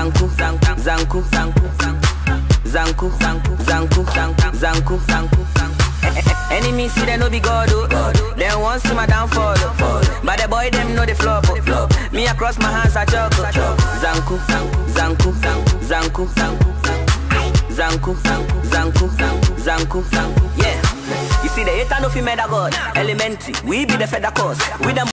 Zanku, Zanku, Zanku, Zanku, Zanku, Zanku, Zanku, Zanku. Enemy see they no be God, oh. They want see my downfall, oh. But the boy them know the flop, oh. Me across my hands I chuckle. Zanku, Zanku, Zanku, Zanku, Zanku, Zanku, Zanku, Zanku. Yeah. You see the hater no fi murder God. Elementary, we be the feather cause. We them